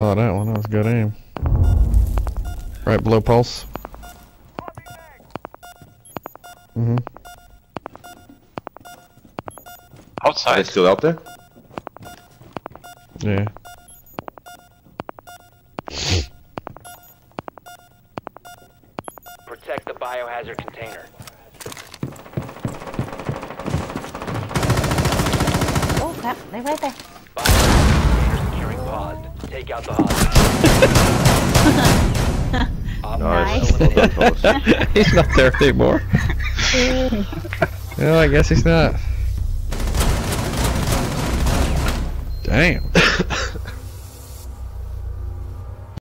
Oh, that one. That was good aim. Right below pulse. Mm-hmm. Are they Outside. still out there? Yeah. Protect the biohazard container. Oh crap, they're right there. Biohazard container securing paused. Take out the hostage. Op Nice. four Well done, eliminated. fellas. he's not there anymore. well, I guess he's not. Damn.